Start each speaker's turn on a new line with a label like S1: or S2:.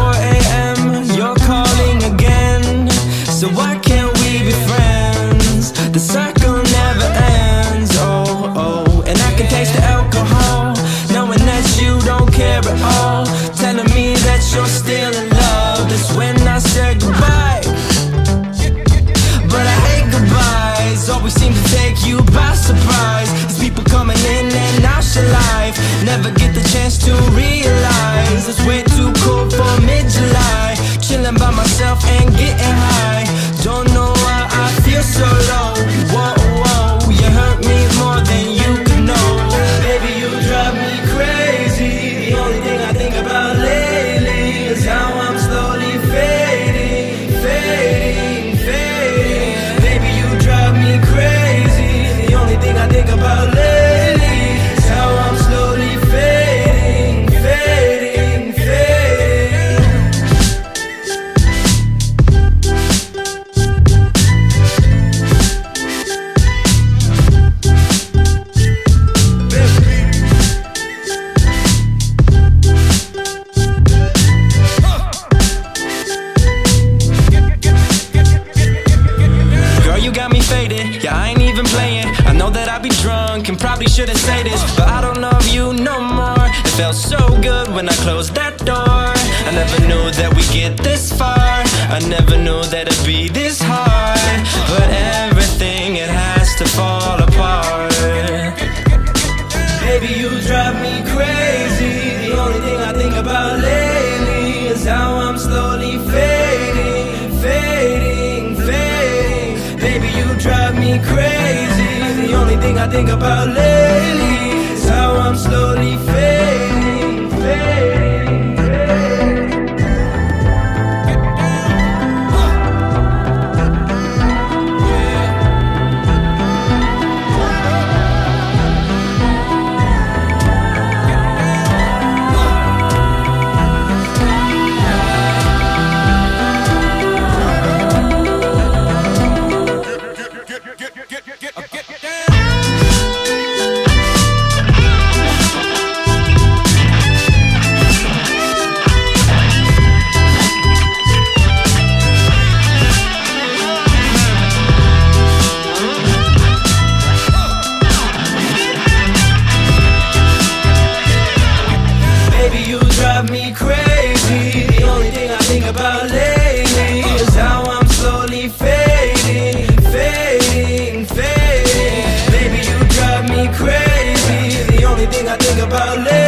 S1: 4 a.m. You're calling again So why can't we be friends? The circle never ends Oh, oh And I can taste the alcohol Knowing that you don't care at all Telling me that you're still in love That's when I said goodbye young and probably shouldn't say this But I don't love you no more. It felt so good when I closed that door. I never knew that we'd get this far. I never knew that it'd be this hard. But every think about lately. Is how I'm slowly everything I think about. Live.